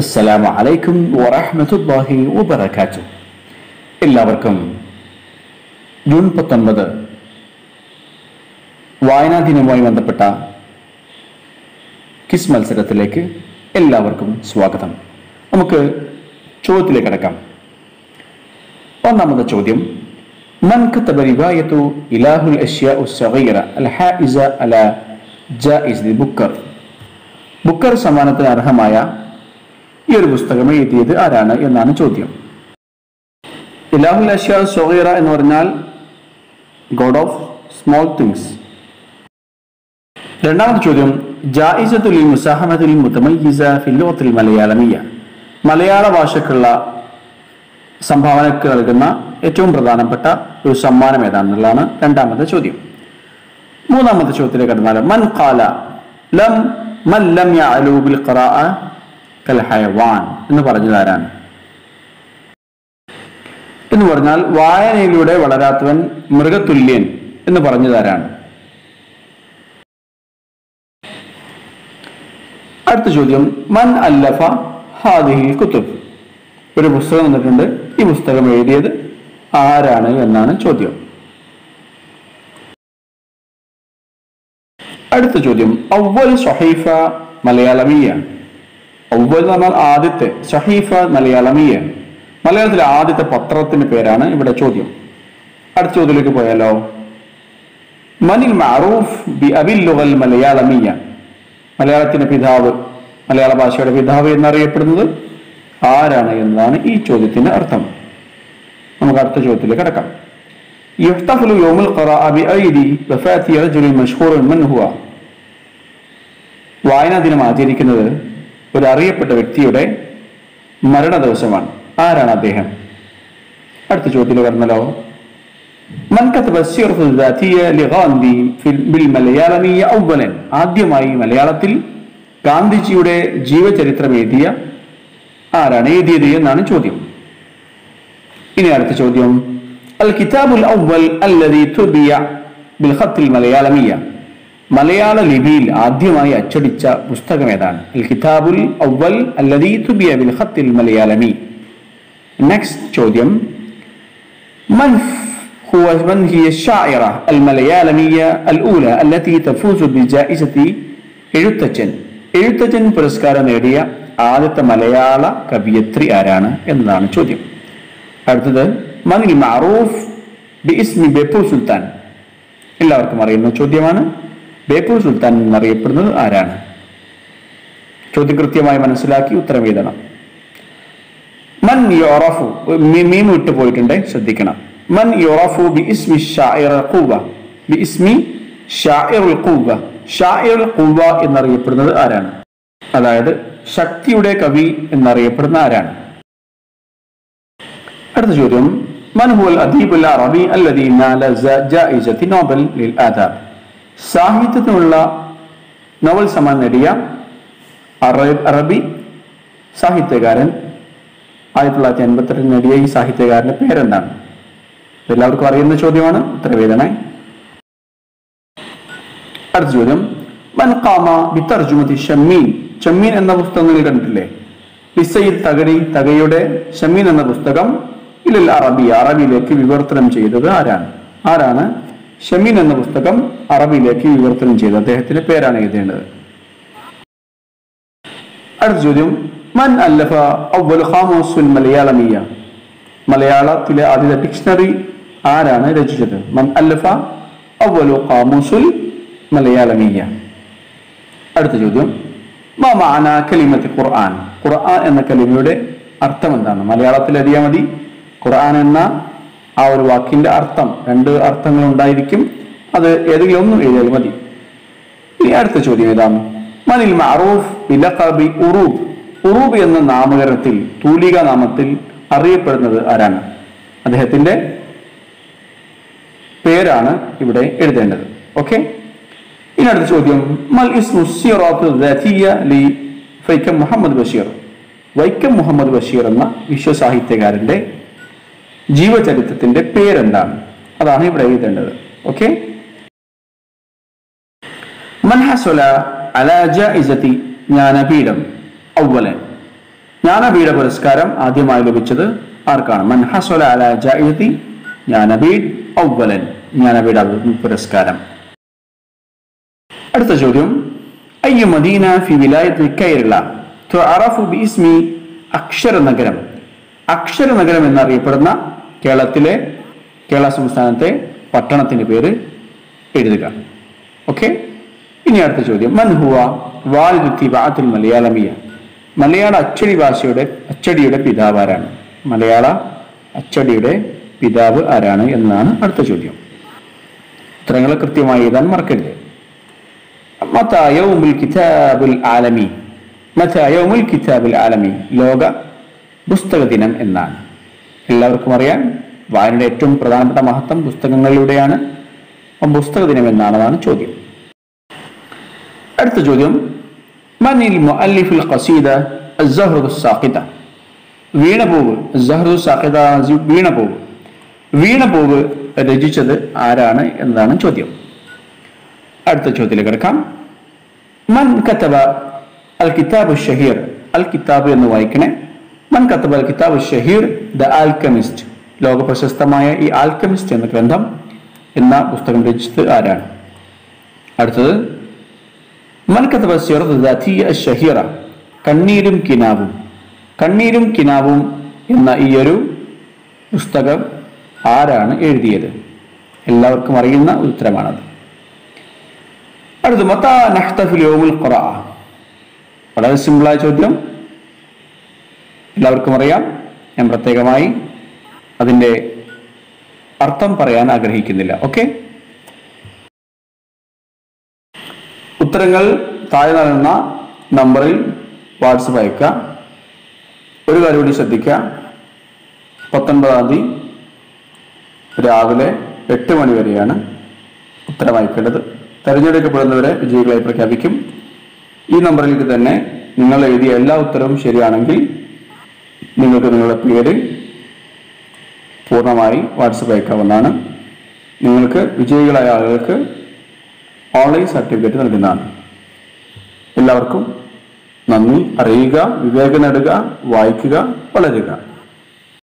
അസ്സലാമു അലൈക്കും വറഹ്മത്തുള്ളാഹി വബറകാതുഹു എല്ലാവർക്കും ജൂൺ പത്തൊൻപത് വായനാ ദിനവുമായി ബന്ധപ്പെട്ട കിസ് മത്സരത്തിലേക്ക് എല്ലാവർക്കും സ്വാഗതം നമുക്ക് ചോദ്യത്തിലേക്ക് കടക്കാം ഒന്നാമത്തെ ചോദ്യം من كتب رواية إله الأشياء الصغيرة الحائزة على جائزة بكر ബുക്കർ സമ്മാനത്തിന് അർഹമായ ഈ ഒരു പുസ്തകം എഴുതിയത് ആരാണ് എന്നാണ് ചോദ്യം. ഇലാഹുൽ അഷ്യ സൊഹീറ എന്ന് പറഞ്ഞാൽ ഗോഡ് ഓഫ് സ്മോൾ തിങ്സ് രണ്ടാമത്തെ ചോദ്യം ജായിസത്തുൽ മുസാഹമത്തുൽ മുത്തമയ്യിസ ഫില്ലോത്തിൽ മലയാളമീയ. മലയാള ഭാഷക്കുള്ള സംഭാവനക്ക് നൽകുന്ന ഏറ്റവും പ്രധാനപ്പെട്ട ഒരു സമ്മാനം ഏതാണെന്നുള്ളതാണ് രണ്ടാമത്തെ ചോദ്യം. മൂന്നാമത്തെ ചോദ്യത്തിലേക്ക് കടന്നാൽ മൻ ഖാല ലം മൻ ലം യഅലു ബിൽ ഖറാഅ കൽ ഹയവാൻ എന്ന് പറഞ്ഞത് ആരാണ്? എന്ന് പറഞ്ഞാൽ വായനയിലൂടെ വളരാത്തവൻ മൃഗതുല്യൻ എന്ന് പറഞ്ഞത് ആരാണ്? അടുത്ത ചോദ്യം മൻ അല്ലഫ ഹാദിഹിൽ കുത്തുബ്. ഒരു പുസ്തകം വന്നിട്ടുണ്ട്. ഈ പുസ്തകം എഴുതിയത് ആരാണ് എന്നാണ് ചോദ്യം. അടുത്ത ചോദ്യം ഔവൽ സൊഹൈഫ മലയാളമീയ ഔവൽ എന്ന് പറഞ്ഞാൽ ആദ്യത്തെ സഹീഫ മലയാളമീയ മലയാളത്തിലെ ആദ്യത്തെ പത്രത്തിന്റെ പേരാണ് ഇവിടെ ചോദ്യം അടുത്ത ചോദ്യത്തിലേക്ക് പോയാലോ മനിൽ മഅറൂഫ് ബി അബിൽ ലുഗൽ മലയാളമീയ മലയാളത്തിന്റെ പിതാവ് മലയാള ഭാഷയുടെ പിതാവ് എന്നറിയപ്പെടുന്നത് ആരാണ് എന്നതാണ് ഈ ചോദ്യത്തിന്റെ അർത്ഥം നമുക്ക് അടുത്ത ചോദ്യത്തിലേക്ക് കടക്കാം يحتفل يوم القراءة بأيدي وفاة رجل مشهور من هو വായനാ ദിനം ആചരിക്കുന്നത് ഒരു അറിയപ്പെട്ട വ്യക്തിയുടെ മരണ ദിവസമാണ് ആരാണ് അദ്ദേഹം അടുത്ത ചോദ്യത്തിൽ പറഞ്ഞല്ലോ من كتب السيرة الذاتية لغاندي في بالمليالمية أولا ആദ്യമായി മലയാളത്തിൽ ഗാന്ധിജിയുടെ ജീവചരിത്രം എഴുതിയ ആരാണ് എഴുതിയത് എന്നാണ് ചോദ്യം ഇനി അടുത്ത ചോദ്യം الكتاب الأول الذي طبع بالخط المليالمية മലയാള ലിപിയിൽ ആദ്യമായി അച്ചടിച്ച പുസ്തകം ഏതാണ് അൽ കിതാബുൽ അവൽ അല്ലദീ തുബിയ ബിൽ ഖത്തിൽ മലയാളമി നെക്സ്റ്റ് ചോദ്യം من هو من هي الشاعرة المليالمية الأولى التي تفوز بجائزة എഴുത്തച്ഛൻ എഴുത്തച്ഛൻ പുരസ്കാരം നേടിയ ആദ്യത്തെ മലയാള കവിയത്രി ആരാണ് എന്നതാണ് ചോദ്യം അടുത്തത് മനിൽ മാറൂഫ് ബി ഇസ്മി ബേപ്പൂർ സുൽത്താൻ എല്ലാവർക്കും അറിയുന്ന ചോദ്യമാണ് ബേപ്പൂർ സുൽത്താൻ എന്നറിയപ്പെടുന്നത് ആരാണ്? ചോദ്യം കൃത്യമായി മനസ്സിലാക്കി ഉത്തരം എഴുതണം. മൻ യോറഫു മീൻ വിട്ടു പോയിട്ടുണ്ട് ശ്രദ്ധിക്കണം. മൻ യോറഫു ബി ഇസ്മി ബി ഇസ്മി എന്നറിയപ്പെടുന്നത് ആരാണ്? അതായത് ശക്തിയുടെ കവി എന്നറിയപ്പെടുന്ന ആരാണ്? അടുത്ത ചോദ്യം. മൻഹുൽ അദീബുൽ അറബി അല്ലദീ നോബൽ ആധാർ സാഹിത്യത്തിനുള്ള നോവൽ സമ്മാനം നേടിയ അറബി സാഹിത്യകാരൻ ആയിരത്തി തൊള്ളായിരത്തി എൺപത്തെട്ടിൽ നേടിയ ഈ സാഹിത്യകാരന്റെ പേരെന്താണ്? എല്ലാവർക്കും അറിയുന്ന ചോദ്യമാണ്. ഉത്തരവേദന അടുത്ത ചോദ്യം മൻ ഖാമ ബിത്തർജുമതി ഷമ്മീൻ. എന്ന പുസ്തകം നിങ്ങൾ കണ്ടിട്ടില്ലേ ലിസയിൽ തകഴി തകയുടെ ഷമ്മീൻ എന്ന പുസ്തകം ഇലിൽ അറബി അറബിയിലേക്ക് വിവർത്തനം ചെയ്തത് ആരാണ്? ആരാണ്? ഷമീൻ എന്ന പുസ്തകം അറബിയിലേക്ക് വിവർത്തനം ചെയ്ത് അദ്ദേഹത്തിന്റെ പേരാണ് എഴുതേണ്ടത്. അടുത്ത ചോദ്യം മൻ അല്ലഫ അവൽ മലയാളമീയ മലയാളത്തിലെ ആദ്യത്തെ ഡിക്ഷണറി ആരാണ് രചിച്ചത്? മൻ അല്ലഫ അവലു ഖാമോസുൽ മലയാളമീയ അടുത്ത ചോദ്യം മാന കലിമത്ത് ഖുർആൻ? ഖുർആൻ എന്ന കലിമയുടെ അർത്ഥം എന്താണ്? മലയാളത്തിൽ അറിയാൻ മതി. ഖുർആൻ എന്ന ആ ഒരു വാക്കിന്റെ അർത്ഥം രണ്ട് അർത്ഥങ്ങൾ ഉണ്ടായിരിക്കും. അത് ഏതെങ്കിലും ഒന്നും എഴുതിയാൽ മതി. ഇനി അടുത്ത ചോദ്യം ഏതാണ് മനിൽ മഅറൂഫ് ബിലഖബി ഉറൂബ്. ഉറൂബ് എന്ന നാമകരണത്തിൽ തൂലിക നാമത്തിൽ അറിയപ്പെടുന്നത് ആരാണ്? അദ്ദേഹത്തിന്റെ പേരാണ് ഇവിടെ എഴുതേണ്ടത്. ഓക്കെ? ഇനി അടുത്ത ചോദ്യം. മൽ ഇസ്മു ലി ഫൈക്കം മുഹമ്മദ് ബഷീർ. വൈക്കം മുഹമ്മദ് ബഷീർ എന്ന വിശ്വസാഹിത്യകാരന്റെ ജീവചരിത്രത്തിന്റെ പേരെന്താണ്? അതാണ് ഇവിടെ എഴുതേണ്ടത്. ഓക്കെ മൻഹസുല അലാജ ഇസത്തി ജ്ഞാനപീഠം ഔവലൻ ജ്ഞാനപീഠ പുരസ്കാരം ആദ്യമായി ലഭിച്ചത് ആർക്കാണ്? മൻഹസുല അലാജ ഇസത്തി ജ്ഞാനപീഠ് ഔവലൻ ജ്ഞാനപീഠ പുരസ്കാരം. അടുത്ത ചോദ്യം. അയ്യ മദീന ഫി വിലായത്ത് കൈരള അറഫു അക്ഷര നഗരം അക്ഷര നഗരം എന്നറിയപ്പെടുന്ന കേരളത്തിലെ കേരള സംസ്ഥാനത്തെ പട്ടണത്തിന്റെ പേര് എഴുതുക. ഓക്കെ ഇനി അടുത്ത ചോദ്യം. മൻഹുവ വാൽദുത്തി വാത്തിൽ മലയാളമിയ. മലയാള അച്ചടി ഭാഷയുടെ അച്ചടിയുടെ പിതാവ് ആരാണ്? മലയാള അച്ചടിയുടെ പിതാവ് ആരാണ് എന്നാണ് അടുത്ത ചോദ്യം. ഉത്തരങ്ങൾ കൃത്യമായി എഴുതാൻ മറക്കരുത്. മതായവുമുൽ കിതാബുൽ ആലമി. മതായവുമുൽ കിതാബുൽ ആലമി. ലോക പുസ്തക ദിനം എന്നാണ്. എല്ലാവർക്കും അറിയാം. വായനയുടെ ഏറ്റവും പ്രധാനപ്പെട്ട മഹത്വം പുസ്തകങ്ങളിലൂടെയാണ്. പുസ്തക ദിനം എന്നാണതാണ് ചോദ്യം. അടുത്ത ചോദ്യം. മനിൽ മുഅല്ലിഫുൽ ഖസീദ അസ്സഹ്റു സാഖിത. വീണപൂവ് അസ്സഹ്റു സാഖിത വീണപൂവ്. വീണപൂവ് രചിച്ചത് ആരാണ് എന്നതാണ് ചോദ്യം. അടുത്ത ചോദ്യത്തിലേക്ക് കിടക്കാം. മൻ കത്തബ അൽ കിതാബ് ഷഹീർ അൽ കിതാബ് എന്ന് വായിക്കണേ. മൻ കത്തബ അൽ കിതാബ് ഷഹീർ ദ ആൽക്കമിസ്റ്റ് ലോക പ്രശസ്തമായ ഈ ആൽക്കമിസ്റ്റ് എന്ന ഗ്രന്ഥം എന്ന പുസ്തകം രചിച്ചത് ആരാണ്? അടുത്തത് മൻ കത്തബ സിറത്ത് ഷഹീറ കണ്ണീരും കിനാവും. കണ്ണീരും കിനാവും എന്ന ഈ ഒരു പുസ്തകം ആരാണ് എഴുതിയത്? എല്ലാവർക്കും അറിയുന്ന ഉത്തരമാണത്. അടുത്ത് മത്ത നഹ്തഫിൽ യോമുൽ ഖുറ. വളരെ സിമ്പിളായ ചോദ്യം. എല്ലാവർക്കും അറിയാം. ഞാൻ പ്രത്യേകമായി അതിന്റെ അർത്ഥം പറയാൻ ആഗ്രഹിക്കുന്നില്ല. ഓക്കെ ഉത്തരങ്ങൾ താഴെ നൽകുന്ന നമ്പറിൽ വാട്സപ്പ് അയക്കുക ഒരു കാര്യം കൂടി ശ്രദ്ധിക്കുക. പത്തൊൻപതാം തീയതി രാവിലെ എട്ട് മണി വരെയാണ് ഉത്തരം അയക്കേണ്ടത്. തെരഞ്ഞെടുക്കപ്പെടുന്നവരെ വിജയികളായി പ്രഖ്യാപിക്കും. ഈ നമ്പറിലേക്ക് തന്നെ നിങ്ങൾ എഴുതിയ എല്ലാ ഉത്തരവും ശരിയാണെങ്കിൽ നിങ്ങൾക്ക് നിങ്ങളുടെ പേര് പൂർണമായി വാട്സപ്പ് അയക്കാവുന്നതാണ്. നിങ്ങൾക്ക് വിജയികളായ ആളുകൾക്ക് ഓൺലൈൻ സർട്ടിഫിക്കറ്റ് നൽകുന്നതാണ്. എല്ലാവർക്കും നന്ദി അറിയുക വിവേകം നേടുക വായിക്കുക വളരുക.